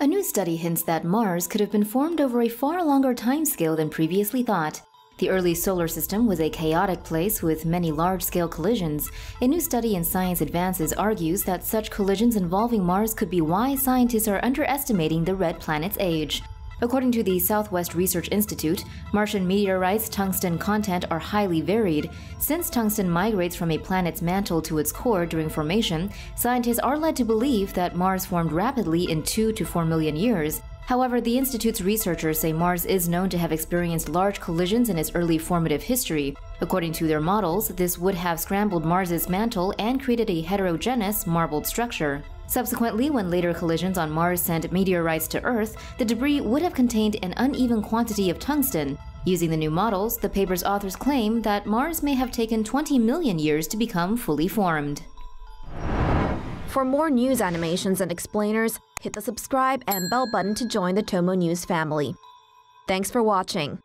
A new study hints that Mars could have been formed over a far longer timescale than previously thought. The early solar system was a chaotic place with many large-scale collisions. A new study in Science Advances argues that such collisions involving Mars could be why scientists are underestimating the red planet's age. According to the Southwest Research Institute, Martian meteorites' tungsten content are highly varied. Since tungsten migrates from a planet's mantle to its core during formation, scientists are led to believe that Mars formed rapidly in 2 to 4 million years. However, the Institute's researchers say Mars is known to have experienced large collisions in its early formative history. According to their models, this would have scrambled Mars's mantle and created a heterogeneous, marbled structure. Subsequently, when later collisions on Mars sent meteorites to Earth, the debris would have contained an uneven quantity of tungsten. Using the new models, the paper's authors claim that Mars may have taken 20 million years to become fully formed. For more news animations and explainers, hit the subscribe and bell button to join the TomoNews family. Thanks for watching.